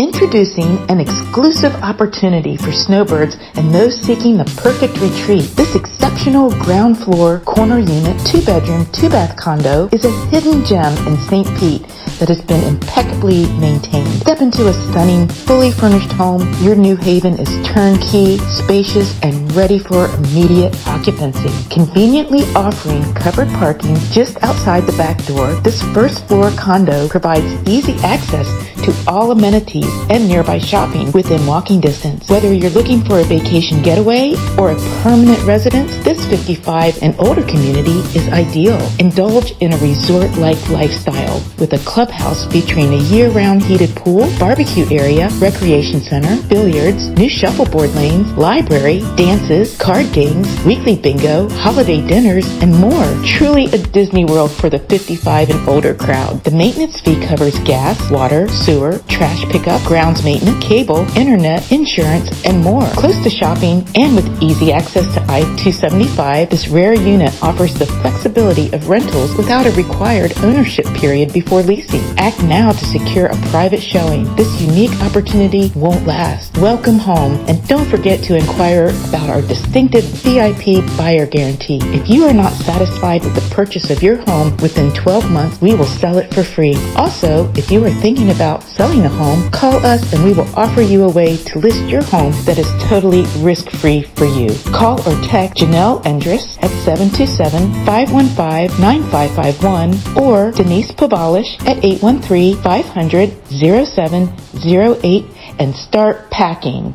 Introducing an exclusive opportunity for snowbirds and those seeking the perfect retreat. This exceptional ground floor corner unit, two bedroom, two bath condo is a hidden gem in St. Pete that has been impeccably maintained. Step into a stunning, fully furnished home. Your new haven is turnkey, spacious, and ready for immediate occupancy. Conveniently offering covered parking just outside the back door, this first floor condo provides easy access to all amenities and nearby shopping within walking distance. Whether you're looking for a vacation getaway or a permanent residence, this 55 and older community is ideal. Indulge in a resort-like lifestyle with a clubhouse featuring a year-round heated pool, barbecue area, recreation center, billiards, new shuffleboard lanes, library, dances, card games, weekly bingo, holiday dinners, and more. Truly a Disney World for the 55 and older crowd. The maintenance fee covers gas, water, sewer, trash pickup, grounds maintenance, cable, internet, insurance, and more. Close to shopping and with easy access to I-275, this rare unit offers the flexibility of rentals without a required ownership period before leasing. Act now to secure a private showing. This unique opportunity won't last. Welcome home and don't forget to inquire about our distinctive VIP buyer guarantee. If you are not satisfied with the purchase of your home within 12 months, we will sell it for free. Also, if you are thinking about selling a home, call us and we will offer you a way to list your home that is totally risk-free for you. Call or text Janelle Endres at 727-515-9551 or Denise Pavalish at 813-500-0708 and start packing.